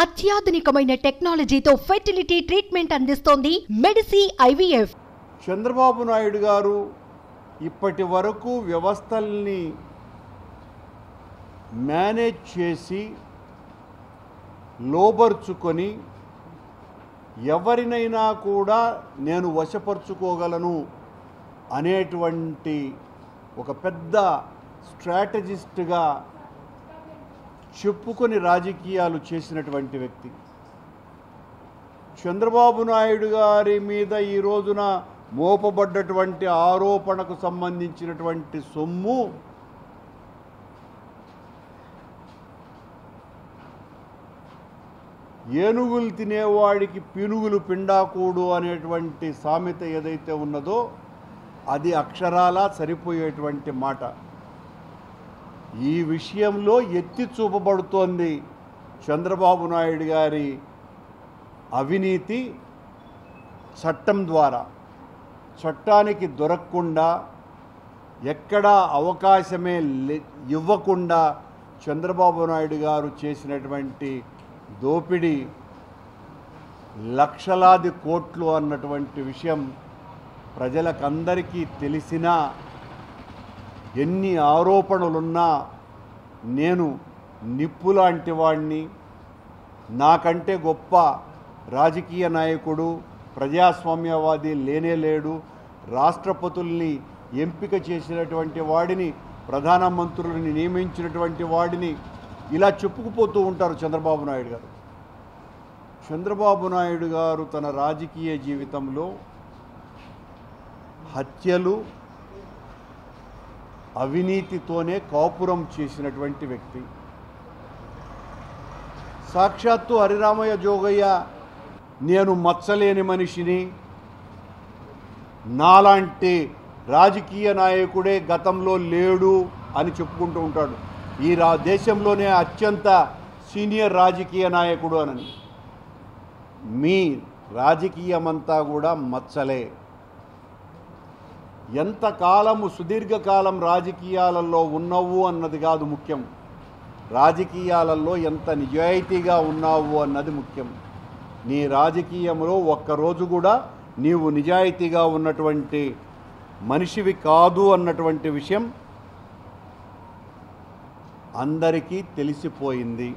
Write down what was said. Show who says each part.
Speaker 1: అత్యాధునికమైన టెక్నాలజీతో fertility treatment అందిస్తోంది Medici IVF.
Speaker 2: Chandrababu Naidu garu ఇప్పటి వరకు వ్యవస్థల్ని మేనేజ్ చేసి లోబర్చుకొని ఎవరినైనా కూడా నేను వశపరుచుకోగలను అనేటువంటి ఒక పెద్ద స్ట్రాటజిస్ట్గా చెప్పుకొని రాజకీయాలు చేసినటువంటి వ్యక్తి. చంద్రబాబు నాయుడు గారి మీద ఈ రోజున మోపబడ్డటువంటి ఆరోపణకు సంబంధించినటువంటి సొమ్ము ఏనుగులు తినేవాడికి పినుగులు పిండాకూడు అనేటువంటి సామెత ఏదైతే ఉన్నదో అది అక్షరాలా సరిపోయేటువంటి మాట. ఈ విషయంలో ఎత్తి చూపబడుతోంది చంద్రబాబు నాయుడు గారి అవినీతి చట్టం ద్వారా. చట్టానికి దొరకకుండా ఎక్కడా అవకాశమే ఇవ్వకుండా చంద్రబాబు నాయుడు గారు చేసినటువంటి దోపిడీ లక్షలాది కోట్లు అన్నటువంటి విషయం ప్రజలకందరికీ తెలిసినా ఎన్ని ఆరోపణలున్నా నేను నిప్పులాంటి వాడిని నాకంటే గొప్ప రాజకీయ నాయకుడు ప్రజాస్వామ్యవాది లేనే లేడు. రాష్ట్రపతుల్ని ఎంపిక చేసినటువంటి వాడిని ప్రధానమంత్రులని నియమించినటువంటి వాడిని ఇలా చెప్పుకుపోతూ ఉంటారు చంద్రబాబు నాయుడు గారు. చంద్రబాబు నాయుడు గారు తన రాజకీయ జీవితంలో హత్యలు అవినీతితోనే కాపురం చేసినటువంటి వ్యక్తి. సాక్షాత్తు హరిరామయ్య జోగయ్య నేను మచ్చలేని మనిషిని. నాలాంటి రాజకీయ నాయకుడే గతంలో లేడు అని చెప్పుకుంటూ ఉంటాడు. ఈ రా దేశంలోనే అత్యంత సీనియర్ రాజకీయ నాయకుడు అనని. మీ రాజకీయమంతా కూడా మచ్చలే. ఎంతకాలము సుదీర్ఘకాలం రాజకీయాలలో ఉన్నావు అన్నది కాదు ముఖ్యం. రాజకీయాలలో ఎంత నిజాయితీగా ఉన్నావు అన్నది ముఖ్యం. నీ రాజకీయంలో ఒక్కరోజు కూడా నీవు నిజాయితీగా ఉన్నటువంటి మనిషివి కాదు అన్నటువంటి విషయం అందరికీ తెలిసిపోయింది.